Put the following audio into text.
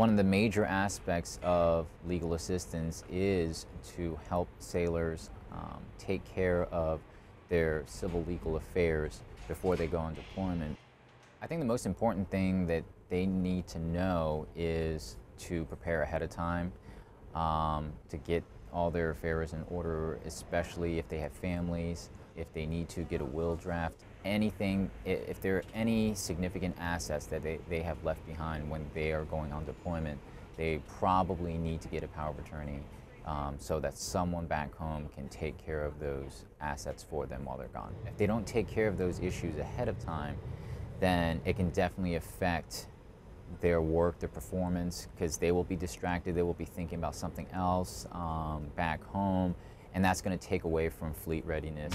One of the major aspects of legal assistance is to help sailors um, take care of their civil legal affairs before they go on deployment. I think the most important thing that they need to know is to prepare ahead of time, um, to get all their affairs in order, especially if they have families, if they need to get a will draft, anything, if there are any significant assets that they, they have left behind when they are going on deployment, they probably need to get a power of attorney um, so that someone back home can take care of those assets for them while they're gone. If they don't take care of those issues ahead of time, then it can definitely affect their work, their performance, because they will be distracted, they will be thinking about something else um, back home, and that's going to take away from fleet readiness.